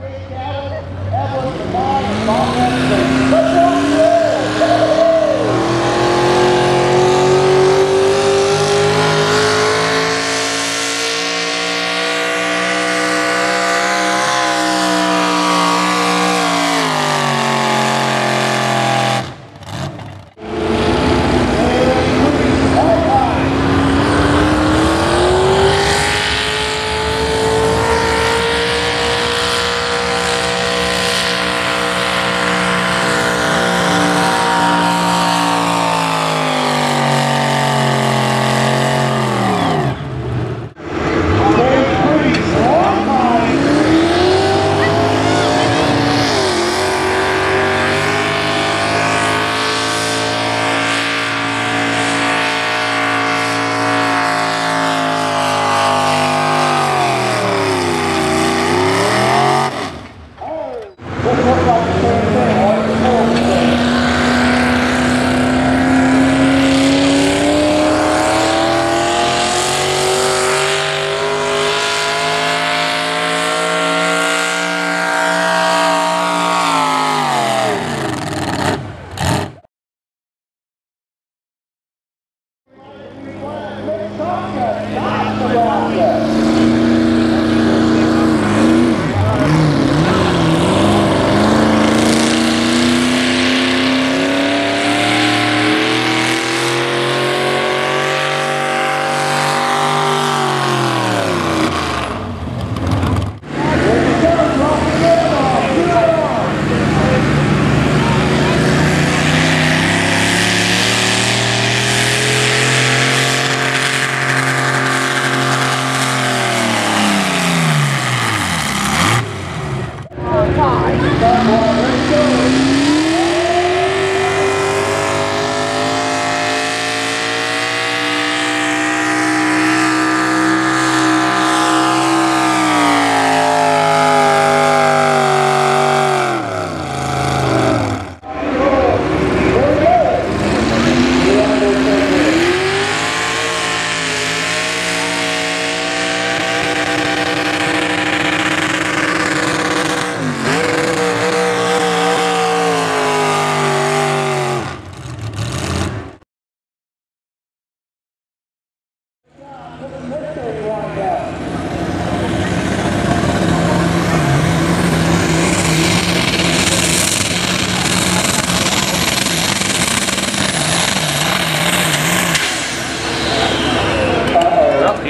Well, he's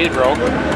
broke.